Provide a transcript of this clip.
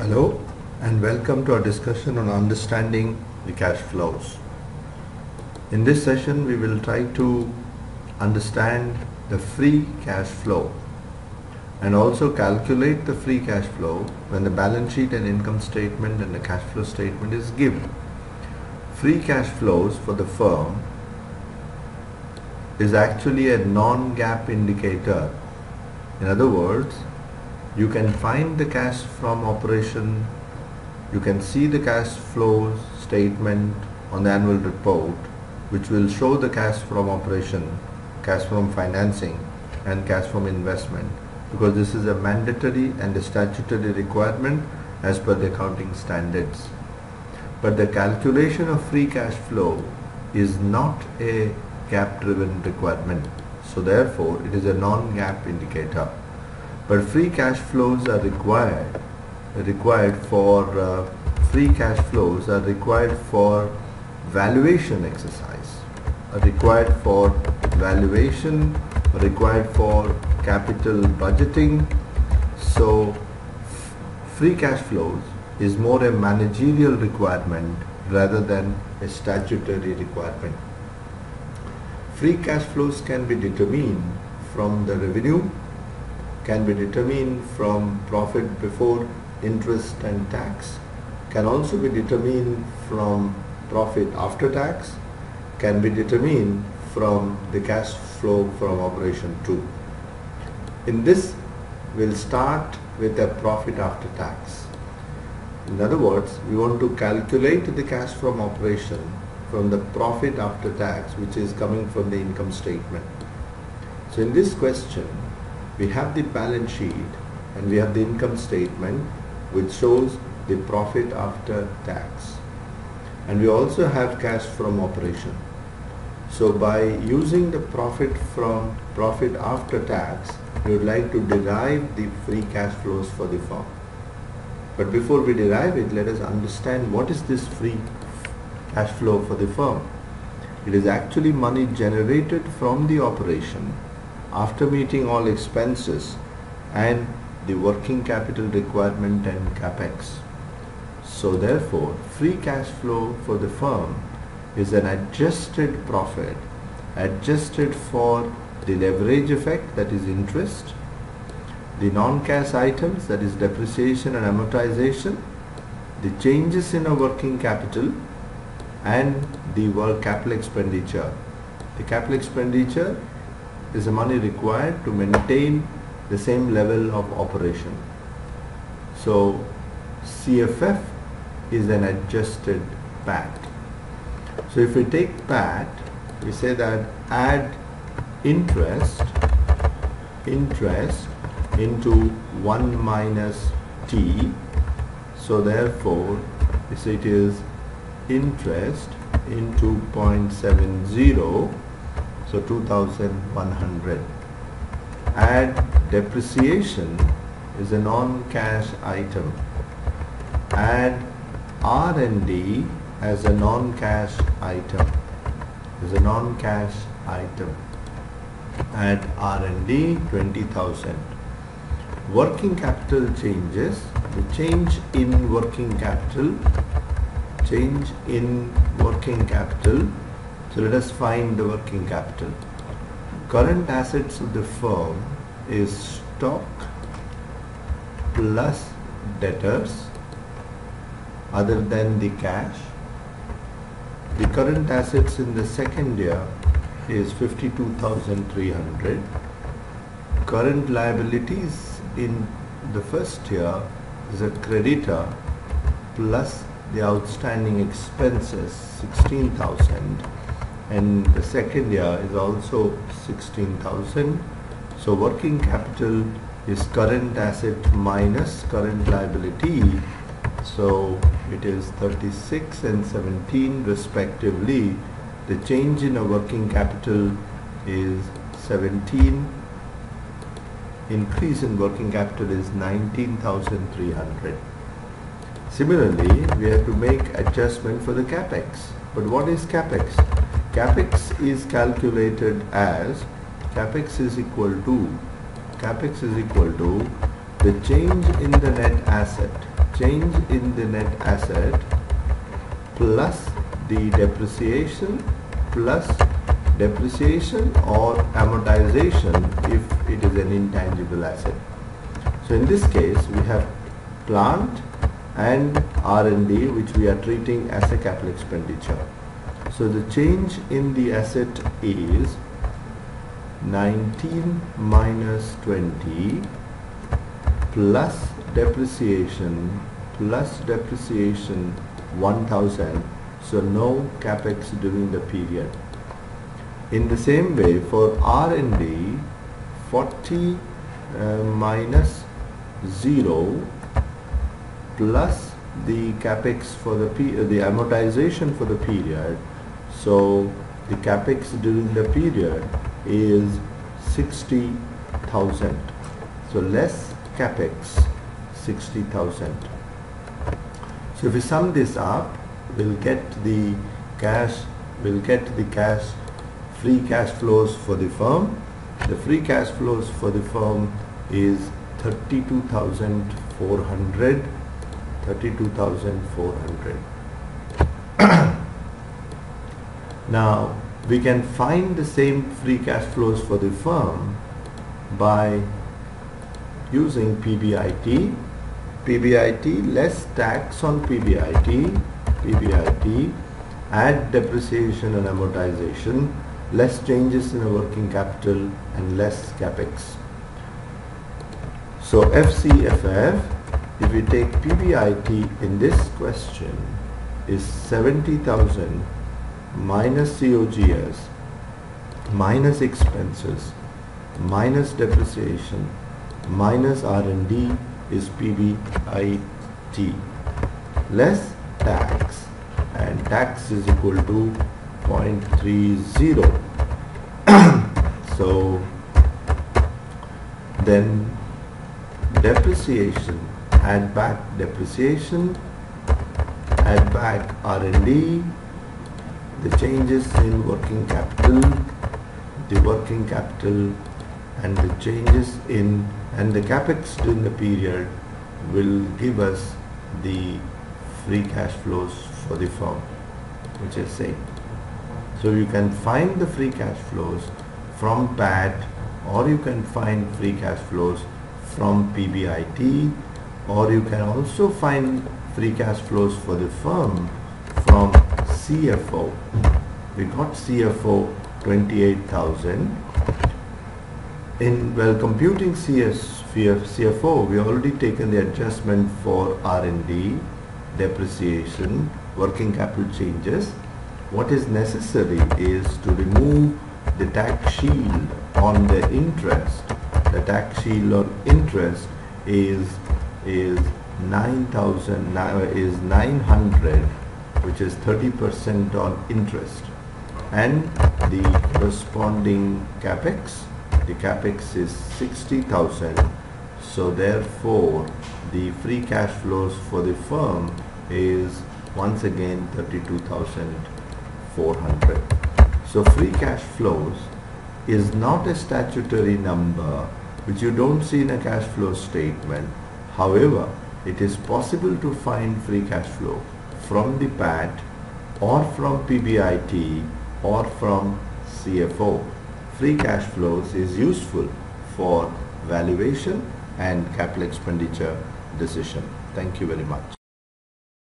Hello and welcome to our discussion on understanding the cash flows. In this session we will try to understand the free cash flow and also calculate the free cash flow when the balance sheet and income statement and the cash flow statement is given. Free cash flows for the firm is actually a non-GAAP indicator. In other words, you can find the cash from operation, you can see the cash flow statement on the annual report which will show the cash from operation, cash from financing and cash from investment because this is a mandatory and a statutory requirement as per the accounting standards. But the calculation of free cash flow is not a GAAP driven requirement. So therefore it is a non-GAAP indicator. But free cash flows are required required for uh, free cash flows are required for valuation exercise are required for valuation required for capital budgeting. So free cash flows is more a managerial requirement rather than a statutory requirement. Free cash flows can be determined from the revenue can be determined from profit before interest and tax can also be determined from profit after tax can be determined from the cash flow from operation 2 in this we'll start with a profit after tax. In other words we want to calculate the cash from operation from the profit after tax which is coming from the income statement. So in this question we have the balance sheet and we have the income statement which shows the profit after tax. And we also have cash from operation. So by using the profit from profit after tax we would like to derive the free cash flows for the firm. But before we derive it let us understand what is this free cash flow for the firm. It is actually money generated from the operation after meeting all expenses and the working capital requirement and capex. So therefore, free cash flow for the firm is an adjusted profit adjusted for the leverage effect that is interest, the non-cash items that is depreciation and amortization, the changes in a working capital and the work capital expenditure. The capital expenditure is the money required to maintain the same level of operation. So CFF is an adjusted PAT. So if we take PAT, we say that add interest, interest into 1 minus T. So therefore, we say it is interest into 0.70 so 2100 add depreciation is a non-cash item. Add R&D as a non-cash item is a non-cash item. Add R&D 20,000 working capital changes the change in working capital change in working capital so let us find the working capital. Current assets of the firm is stock plus debtors other than the cash. The current assets in the second year is 52,300. Current liabilities in the first year is a creditor plus the outstanding expenses 16,000 and the second year is also 16,000 so working capital is current asset minus current liability. So it is 36 and 17 respectively. The change in a working capital is 17 increase in working capital is 19,300 similarly we have to make adjustment for the capex. But what is capex capex is calculated as capex is equal to capex is equal to the change in the net asset change in the net asset plus the depreciation plus depreciation or amortization if it is an intangible asset. So in this case we have plant and R&D which we are treating as a capital expenditure. So the change in the asset is 19 minus 20 plus depreciation plus depreciation 1000 so no capex during the period. In the same way for R&D 40 uh, minus 0 plus the capex for the uh, the amortization for the period so the capex during the period is 60,000 so less capex 60,000 so if we sum this up we'll get the cash we'll get the cash free cash flows for the firm. The free cash flows for the firm is 32,400 32,400 now we can find the same free cash flows for the firm by using PBIT PBIT less tax on PBIT PBIT add depreciation and amortization less changes in a working capital and less capex. So FCFF if we take PBIT in this question is 70,000 minus COGS minus expenses minus depreciation minus R&D is PBIT less tax and tax is equal to 0.30 so then depreciation add back depreciation add back R&D the changes in working capital, the working capital and the changes in and the capex during the period will give us the free cash flows for the firm which is same. So you can find the free cash flows from PAT or you can find free cash flows from PBIT or you can also find free cash flows for the firm from CFO. We got CFO 28,000. In well computing CS, CFO, we already taken the adjustment for R&D, depreciation, working capital changes. What is necessary is to remove the tax shield on the interest. The tax shield on interest is is 9,000 is 900 which is 30% on interest. And the corresponding capex the capex is 60,000 so therefore the free cash flows for the firm is once again 32,400 so free cash flows is not a statutory number which you don't see in a cash flow statement. However it is possible to find free cash flow from the PAT or from PBIT or from CFO. Free cash flows is useful for valuation and capital expenditure decision. Thank you very much.